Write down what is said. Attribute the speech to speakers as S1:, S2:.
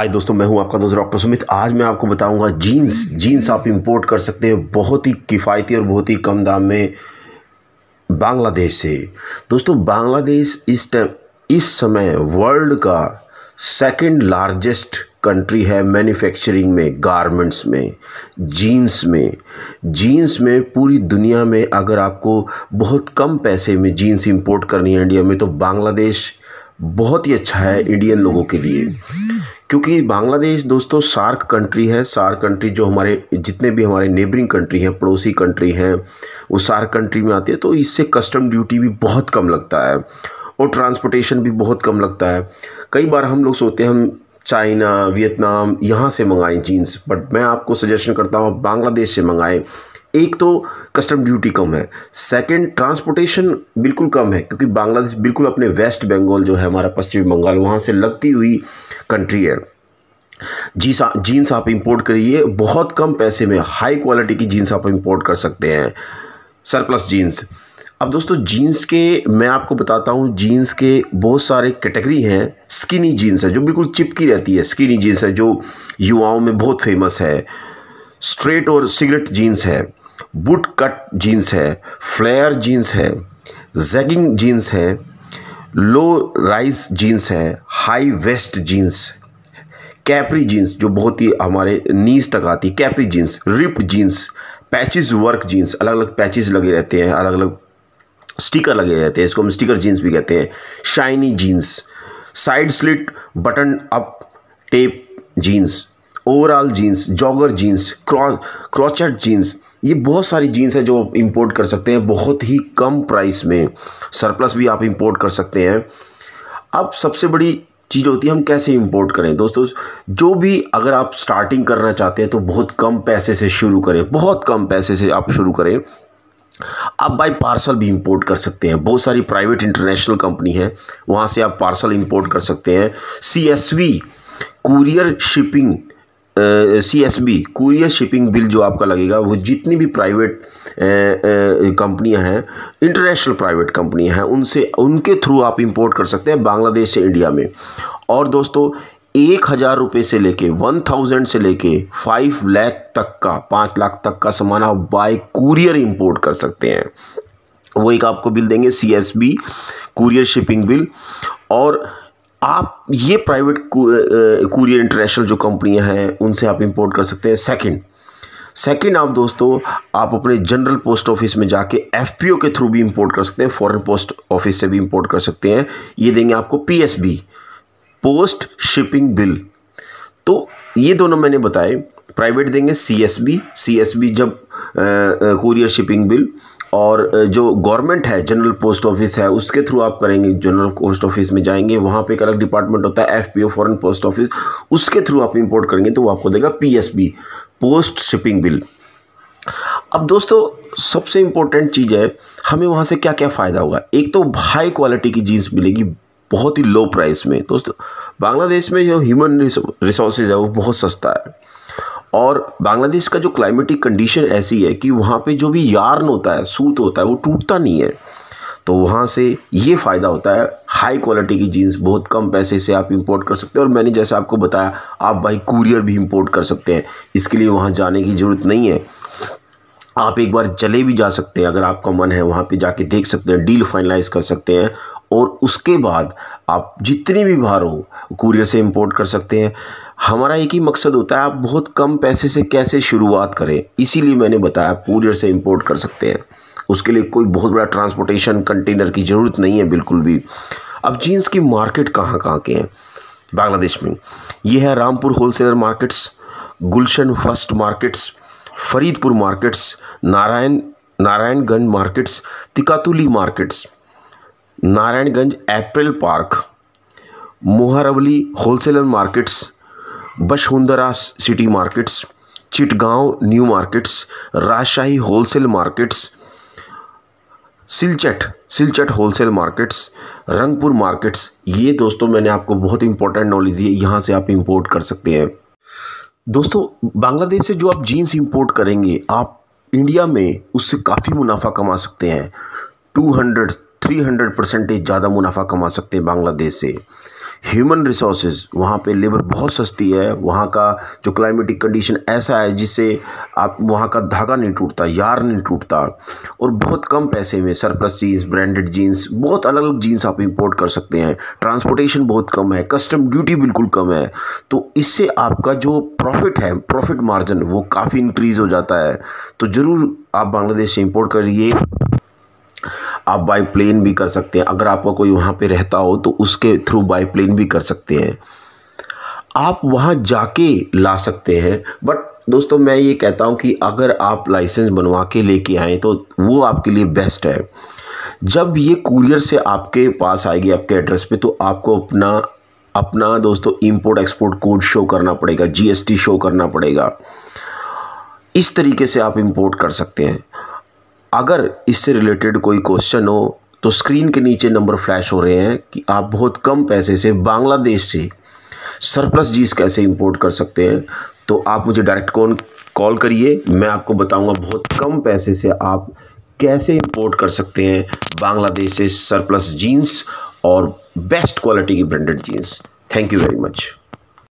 S1: हाय दोस्तों, मैं हूँ आपका दोस्त डॉक्टर सुमित आज मैं आपको बताऊँगा जीन्स जीन्स आप इंपोर्ट कर सकते हैं बहुत ही किफ़ायती और बहुत ही कम दाम में बांग्लादेश से। दोस्तों, बांग्लादेश इस टाइम इस समय वर्ल्ड का सेकंड लार्जेस्ट कंट्री है मैन्युफैक्चरिंग में गारमेंट्स में जीन्स में। जीन्स में पूरी दुनिया में अगर आपको बहुत कम पैसे में जीन्स इंपोर्ट करनी है इंडिया में तो बांग्लादेश बहुत ही अच्छा है इंडियन लोगों के लिए। क्योंकि बांग्लादेश दोस्तों, सार्क कंट्री है। सार्क कंट्री जो हमारे, जितने भी हमारे नेबरिंग कंट्री हैं, पड़ोसी कंट्री हैं, वो सार्क कंट्री में आती है तो इससे कस्टम ड्यूटी भी बहुत कम लगता है और ट्रांसपोर्टेशन भी बहुत कम लगता है। कई बार हम लोग सोचते हैं, हम चाइना, वियतनाम, यहाँ से मंगाएँ जीन्स बट मैं आपको सजेशन करता हूँ बांग्लादेश से मंगाएँ। एक तो कस्टम ड्यूटी कम है। सेकंड ट्रांसपोर्टेशन बिल्कुल कम है, क्योंकि बांग्लादेश बिल्कुल अपने वेस्ट बंगाल जो है, हमारा पश्चिमी बंगाल, वहाँ से लगती हुई कंट्री है। जी जीन्स आप इंपोर्ट करिए, बहुत कम पैसे में हाई क्वालिटी की जीन्स आप इंपोर्ट कर सकते हैं। सरप्लस जीन्स अब दोस्तों जीन्स के, मैं आपको बताता हूँ जीन्स के बहुत सारे कैटेगरी हैं। स्किनी जीन्स है, जो बिल्कुल चिपकी रहती है। स्किनी जीन्स है, जो युवाओं में बहुत फ़ेमस है। स्ट्रेट और सिगरेट जीन्स है। बुट कट जीन्स है फ्लेयर जीन्स है जैगिंग जीन्स है लो राइज जीन्स है high waist jeans capri jeans जो बहुत ही हमारे नीज तक आती है capri jeans ripped jeans patches work jeans अलग अलग पैचिस लगे रहते हैं अलग अलग स्टिकर लगे रहते हैं, इसको हम स्टिकर जीन्स भी कहते हैं shiny jeans side slit button up tape jeans overall jeans, jogger jeans crochet jeans, ये बहुत सारी जीन्स है जो आप इंपोर्ट कर सकते हैं बहुत ही कम प्राइस में। सरप्लस भी आप इंपोर्ट कर सकते हैं। अब सबसे बड़ी चीज़ होती है, हम कैसे इंपोर्ट करें? दोस्तों, जो भी अगर आप स्टार्टिंग करना चाहते हैं तो बहुत कम पैसे से शुरू करें। बहुत कम पैसे से आप शुरू करें। आप बाई पार्सल भी इंपोर्ट कर सकते हैं। बहुत सारी प्राइवेट इंटरनेशनल कंपनी है, वहाँ से आप पार्सल इंपोर्ट कर सकते हैं। C S V courier shipping C S B courier shipping bill जो आपका लगेगा, वो जितनी भी प्राइवेट कंपनियाँ हैं इंटरनेशनल प्राइवेट कंपनियाँ हैं, उनसे, उनके थ्रू आप इंपोर्ट कर सकते हैं बांग्लादेश से इंडिया में। और दोस्तों, एक हज़ार रुपये से लेके वन थाउज़ेंड से लेके फाइव लैख तक का, पाँच लाख तक का सामान आप बाय कुरियर इंपोर्ट कर सकते हैं। वो एक आपको बिल देंगे C S B courier shipping bill और आप ये प्राइवेट कुरियर इंटरनेशनल जो कंपनियाँ हैं, उनसे आप इंपोर्ट कर सकते हैं सेकंड सेकंड आप दोस्तों, आप अपने जनरल पोस्ट ऑफ़िस में जाके एफपीओ के थ्रू भी इंपोर्ट कर सकते हैं फॉरेन पोस्ट ऑफ़िस से भी इंपोर्ट कर सकते हैं। ये देंगे आपको पीएसबी पोस्ट शिपिंग बिल तो ये दोनों मैंने बताए। प्राइवेट देंगे C S B C S B जब कुरियर शिपिंग बिल और जो गवर्नमेंट है जनरल पोस्ट ऑफ़िस है, उसके थ्रू आप करेंगे जनरल पोस्ट ऑफ़िस में जाएँगे, वहाँ पे एक अलग डिपार्टमेंट होता है F P O foreign post office उसके थ्रू आप इंपोर्ट करेंगे तो वो आपको देगा P S B post shipping bill अब दोस्तों, सबसे इम्पोर्टेंट चीज़ है, हमें वहाँ से क्या क्या फ़ायदा होगा? एक तो हाई क्वालिटी की जीन्स मिलेगी, बहुत ही लो प्राइस में। दोस्तों, बांग्लादेश में जो ह्यूमन रिसोर्सेज है, वो बहुत सस्ता है। और बांग्लादेश का जो क्लाइमेटिक कंडीशन ऐसी है कि वहाँ पे जो भी यार्न होता है, सूत होता है, वो टूटता नहीं है। तो वहाँ से ये फ़ायदा होता है हाई क्वालिटी की जीन्स बहुत कम पैसे से आप इंपोर्ट कर सकते हैं। और मैंने जैसे आपको बताया, आप बाई कुरियर भी इंपोर्ट कर सकते हैं। इसके लिए वहाँ जाने की ज़रूरत नहीं है। आप एक बार चले भी जा सकते हैं, अगर आपका मन है वहाँ पे जाके देख सकते हैं, डील फाइनलाइज कर सकते हैं, और उसके बाद आप जितनी भी बार हो कुरियर से इंपोर्ट कर सकते हैं। हमारा एक ही मकसद होता है, आप बहुत कम पैसे से कैसे शुरुआत करें, इसीलिए मैंने बताया कुरियर से इंपोर्ट कर सकते हैं। उसके लिए कोई बहुत बड़ा ट्रांसपोर्टेशन कंटेनर की ज़रूरत नहीं है, बिल्कुल भी। अब जीन्स की मार्केट कहाँ कहाँ के हैं? बांग्लादेश में। ये है Rampur wholesaler markets Gulshan first markets Faridpur markets, Narayan, Narayanganj markets, Tikatuli markets, Narayanganj April park, मोहरवली wholesaler markets Bashundhara city markets, Chittagong new markets, Rajshahi wholesale markets, सिलचट सिलचट होलसेल मार्केट्स, रंगपुर मार्केट्स। ये दोस्तों, मैंने आपको बहुत इंपॉर्टेंट नॉलेज है। यहाँ से आप इंपोर्ट कर सकते हैं। दोस्तों, बांग्लादेश से जो आप जीन्स इंपोर्ट करेंगे, आप इंडिया में उससे काफ़ी मुनाफा कमा सकते हैं। Two hundred three hundred percentage ज़्यादा मुनाफा कमा सकते हैं बांग्लादेश से। ह्यूमन रिसोर्सेज वहाँ पे लेबर बहुत सस्ती है। वहाँ का जो क्लाइमेटिक कंडीशन ऐसा है जिससे आप, वहाँ का धागा नहीं टूटता, यार नहीं टूटता। और बहुत कम पैसे में सरप्लस जीन्स ब्रांडेड जीन्स बहुत अलग अलग जीन्स आप इंपोर्ट कर सकते हैं। ट्रांसपोर्टेशन बहुत कम है कस्टम ड्यूटी बिल्कुल कम है। तो इससे आपका जो प्रॉफिट है प्रॉफिट मार्जिन वो काफ़ी इंक्रीज़ हो जाता है। तो ज़रूर आप बांग्लादेश से इम्पोर्ट करिए। आप बाई प्लेन भी कर सकते हैं। अगर आपका कोई वहाँ पे रहता हो तो उसके थ्रू बाई प्लेन भी कर सकते हैं। आप वहाँ जाके ला सकते हैं। बट दोस्तों, मैं ये कहता हूँ कि अगर आप लाइसेंस बनवा के लेके आएँ तो वो आपके लिए बेस्ट है। जब ये कुरियर से आपके पास आएगी, आपके एड्रेस पे तो आपको अपना अपना दोस्तों इंपोर्ट एक्सपोर्ट कोड शो करना पड़ेगा जीएसटी शो करना पड़ेगा। इस तरीके से आप इंपोर्ट कर सकते हैं। अगर इससे रिलेटेड कोई क्वेश्चन हो तो स्क्रीन के नीचे नंबर फ्लैश हो रहे हैं कि आप बहुत कम पैसे से बांग्लादेश से सरप्लस जीस कैसे इंपोर्ट कर सकते हैं। तो आप मुझे डायरेक्ट कौन कॉल करिए, मैं आपको बताऊँगा बहुत कम पैसे से आप कैसे इंपोर्ट कर सकते हैं बांग्लादेश से सरप्लस जीन्स और बेस्ट क्वालिटी की branded jeans thank you very much